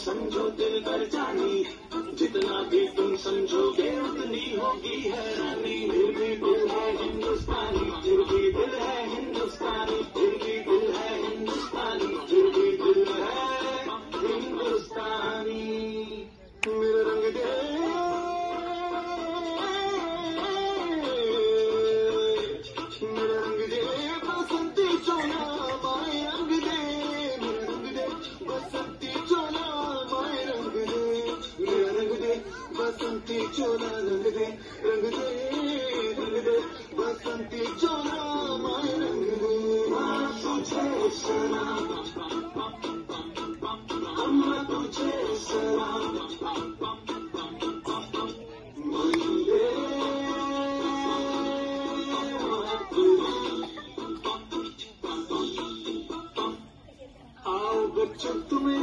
समझो दिल कर जानी जितना भी तुम समझोगे उतनी होगी हैरानी भी बसंती चोला रंग दे रंग दे रंग दे। बसंती चोला माय रंग दे तुझे सलाम अम्मा तुझे सलाम आओ बच्चों, तुम्हें